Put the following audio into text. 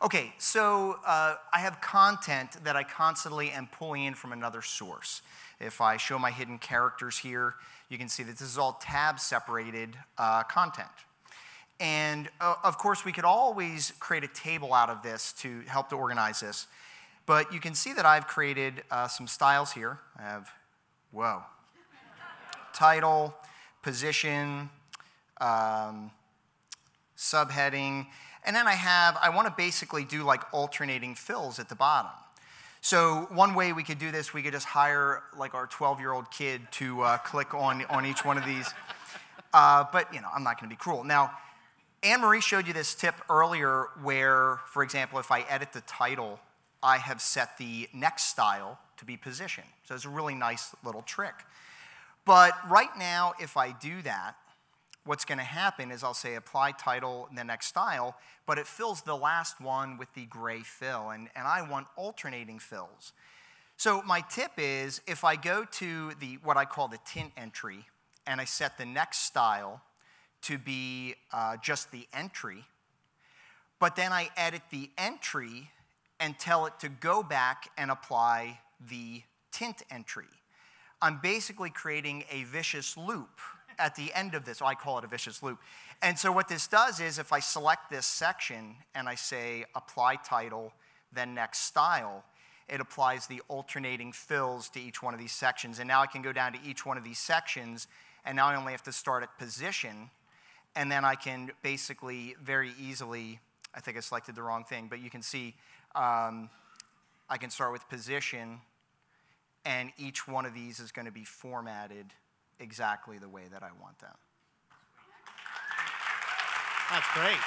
Okay, so uh, I have content that I constantly am pulling in from another source. If I show my hidden characters here, you can see that this is all tab separated uh, content. And uh, of course, we could always create a table out of this to help to organize this. But you can see that I've created uh, some styles here. I have, whoa, title, position, um, subheading, and then I have, I want to basically do like alternating fills at the bottom. So one way we could do this, we could just hire like our 12-year-old kid to uh, click on, on each one of these. Uh, but, you know, I'm not going to be cruel. Now, Anne-Marie showed you this tip earlier where, for example, if I edit the title, I have set the next style to be position. So it's a really nice little trick. But right now, if I do that, what's going to happen is I'll say apply title and the next style, but it fills the last one with the gray fill, and, and I want alternating fills. So my tip is if I go to the what I call the tint entry and I set the next style to be uh, just the entry, but then I edit the entry and tell it to go back and apply the tint entry. I'm basically creating a vicious loop at the end of this. I call it a vicious loop. And so what this does is if I select this section and I say apply title, then next style, it applies the alternating fills to each one of these sections. And now I can go down to each one of these sections, and now I only have to start at position, and then I can basically very easily, I think I selected the wrong thing, but you can see um, I can start with position, and each one of these is going to be formatted exactly the way that I want them. That's great.